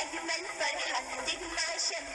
أجمل فرحة تجمع شمس